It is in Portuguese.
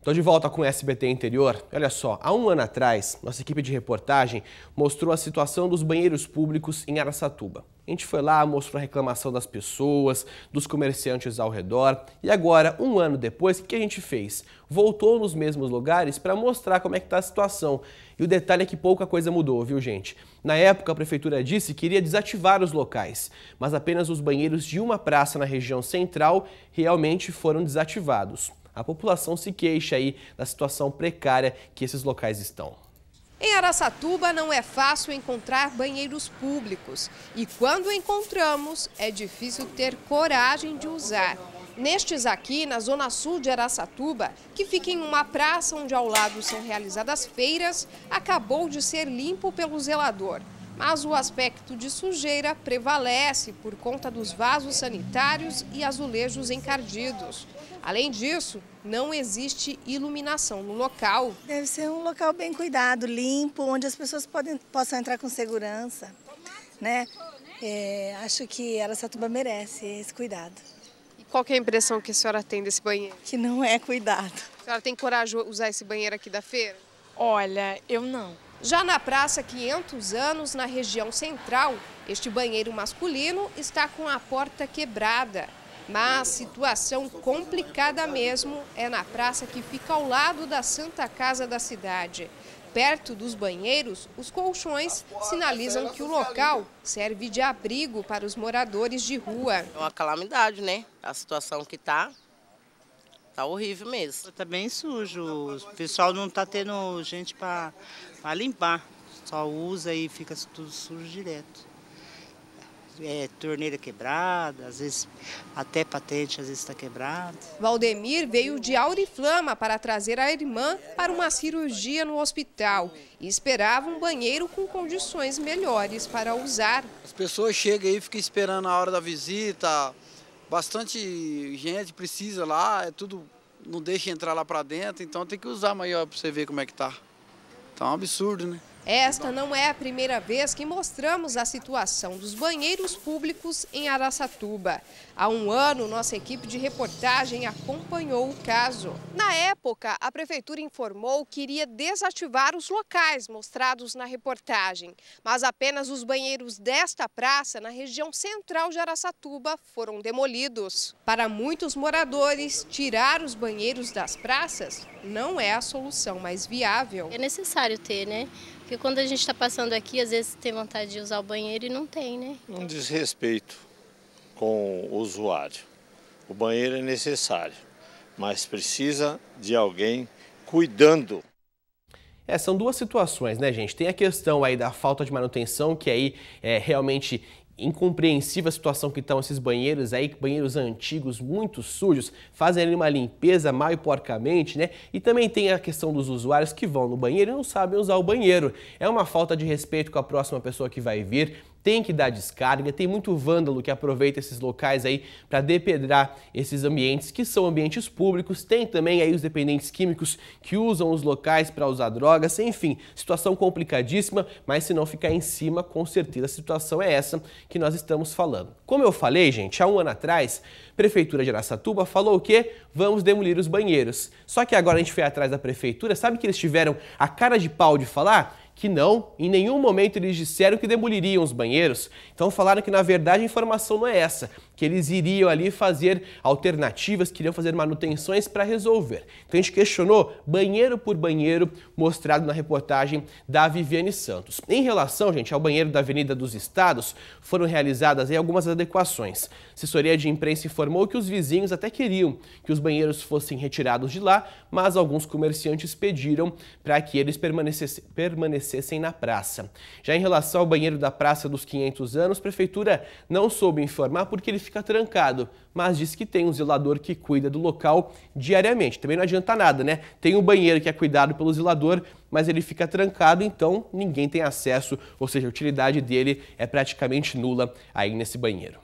Estou de volta com o SBT Interior. Olha só, há um ano atrás, nossa equipe de reportagem mostrou a situação dos banheiros públicos em Araçatuba. A gente foi lá, mostrou a reclamação das pessoas, dos comerciantes ao redor. E agora, um ano depois, o que a gente fez? Voltou nos mesmos lugares para mostrar como é que está a situação. E o detalhe é que pouca coisa mudou, viu gente? Na época, a prefeitura disse que iria desativar os locais, mas apenas os banheiros de uma praça na região central realmente foram desativados. A população se queixa aí da situação precária que esses locais estão. Em Araçatuba não é fácil encontrar banheiros públicos e quando encontramos é difícil ter coragem de usar. Nestes aqui, na zona sul de Araçatuba, que fica em uma praça onde ao lado são realizadas feiras, acabou de ser limpo pelo zelador mas o aspecto de sujeira prevalece por conta dos vasos sanitários e azulejos encardidos. Além disso, não existe iluminação no local. Deve ser um local bem cuidado, limpo, onde as pessoas podem, possam entrar com segurança. Né? É, acho que Araçatuba merece esse cuidado. E qual é a impressão que a senhora tem desse banheiro? Que não é cuidado. A senhora tem coragem de usar esse banheiro aqui da feira? Olha, eu não. Já na Praça 500 Anos, na região central, este banheiro masculino está com a porta quebrada. Mas situação complicada mesmo é na praça que fica ao lado da Santa Casa da cidade. Perto dos banheiros, os colchões sinalizam que o local serve de abrigo para os moradores de rua. É uma calamidade, né? A situação que está, tá horrível mesmo. Está bem sujo, o pessoal não está tendo gente para limpar, só usa e fica tudo sujo direto é, torneira quebrada, às vezes até patente às vezes está quebrada. Valdemir veio de Auriflama para trazer a irmã para uma cirurgia no hospital e esperava um banheiro com condições melhores para usar. As pessoas chegam aí e ficam esperando a hora da visita, bastante gente precisa lá, é tudo, não deixa entrar lá para dentro, então tem que usar maior para você ver como é que tá. Tá um absurdo, né? Esta não é a primeira vez que mostramos a situação dos banheiros públicos em Araçatuba. Há um ano, nossa equipe de reportagem acompanhou o caso. Na época, a prefeitura informou que iria desativar os locais mostrados na reportagem, mas apenas os banheiros desta praça, na região central de Araçatuba, foram demolidos. Para muitos moradores, tirar os banheiros das praças não é a solução mais viável. É necessário ter, né? Porque quando a gente está passando aqui, às vezes tem vontade de usar o banheiro e não tem, né? Um desrespeito com o usuário. O banheiro é necessário, mas precisa de alguém cuidando. É, são duas situações, né, gente? Tem a questão aí da falta de manutenção, que aí é realmente incompreensível a situação que estão esses banheiros aí, banheiros antigos, muito sujos, fazem ali uma limpeza mal e porcamente, né? E também tem a questão dos usuários que vão no banheiro e não sabem usar o banheiro. É uma falta de respeito com a próxima pessoa que vai vir, tem que dar descarga, tem muito vândalo que aproveita esses locais aí para depedrar esses ambientes que são ambientes públicos, tem também aí os dependentes químicos que usam os locais para usar drogas, enfim, situação complicadíssima, mas se não ficar em cima, com certeza a situação é essa que nós estamos falando. Como eu falei, gente, há um ano atrás, a Prefeitura de Araçatuba falou o quê? Vamos demolir os banheiros. Só que agora a gente foi atrás da Prefeitura, sabe que eles tiveram a cara de pau de falar? Que não, em nenhum momento eles disseram que demoliriam os banheiros. Então falaram que na verdade a informação não é essa, que eles iriam ali fazer alternativas, queriam fazer manutenções para resolver. Então a gente questionou banheiro por banheiro mostrado na reportagem da Viviane Santos. Em relação, gente, ao banheiro da Avenida dos Estados, foram realizadas aí algumas adequações. A assessoria de imprensa informou que os vizinhos até queriam que os banheiros fossem retirados de lá, mas alguns comerciantes pediram para que eles permanecessem, permanecessem na praça. Já em relação ao banheiro da Praça dos 500 anos, a Prefeitura não soube informar porque ele fica trancado, mas diz que tem um zelador que cuida do local diariamente. Também não adianta nada, né? Tem um banheiro que é cuidado pelo zelador, mas ele fica trancado, então ninguém tem acesso, ou seja, a utilidade dele é praticamente nula aí nesse banheiro.